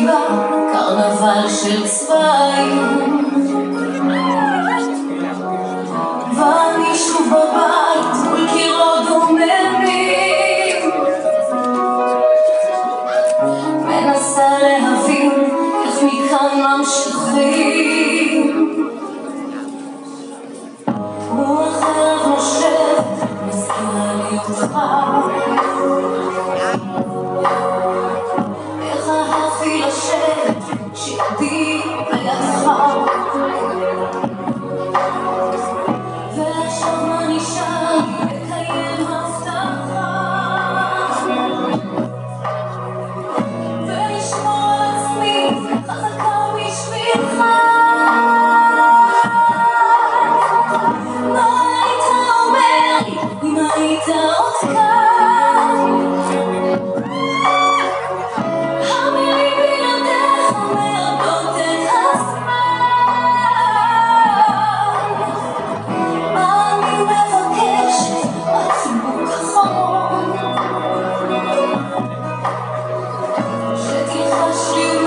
סיבה, קרנבל של צבעים. ואני שוב בבית, מול קירות דוממים. מנסה להבין איך מכאן ממשיכים. Oh. lost you.